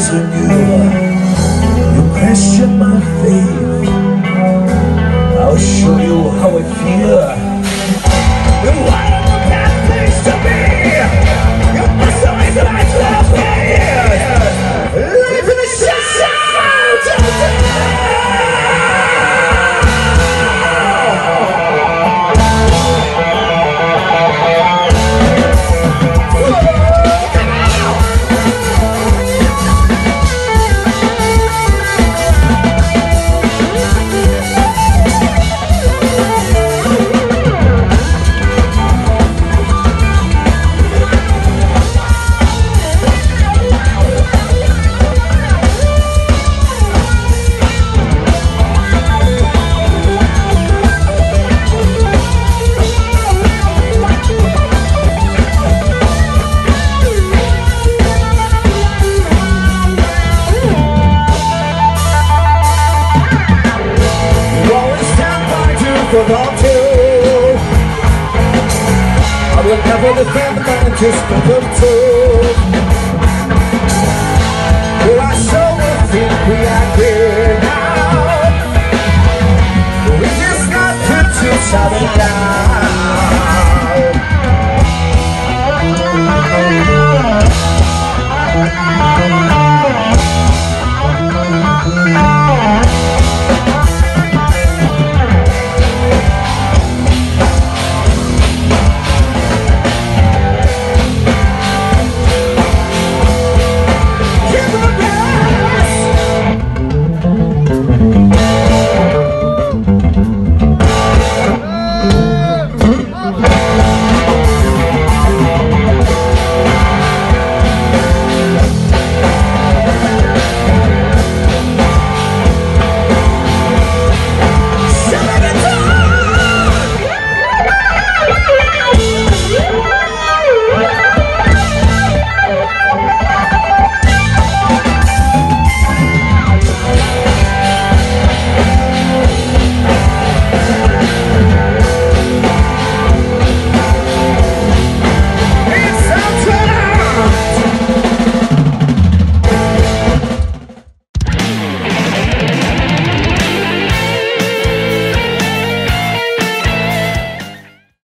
question you. You question my faith. I'll show you how I feel. I will never the man just them too.